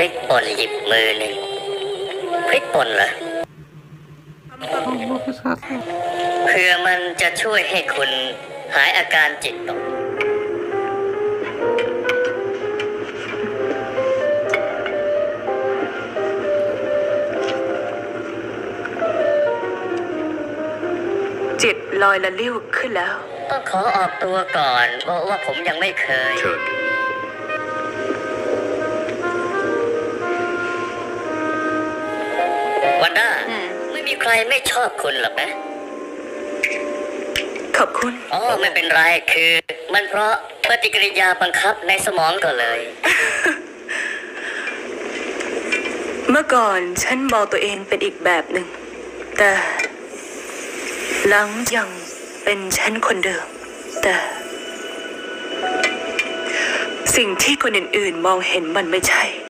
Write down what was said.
ริกป่นหยิบมือหนึ่งพริกป่นเหรอ Oh, what is happening? เพื่อมันจะช่วยให้คุณหายอาการจิตตกจิตลอยละลิ้วขึ้นแล้ว ต้องขอออกตัวก่อน เพราะว่าผมยังไม่เคยเชิญ วันด้าอืมไม่มีใครไม่ชอบคุณหรอกนะ ขอบคุณ อ๋อ ไม่เป็นไรคือ มันเพราะปฏิกิริยาบังคับในสมองก็เลย เมื่อก่อนฉันมองตัวเองเป็นอีกแบบหนึ่ง แต่หลังยังเป็นฉันคนเดิม แต่ สิ่งที่คนอื่นๆมองเห็นมันไม่ใช่